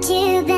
to the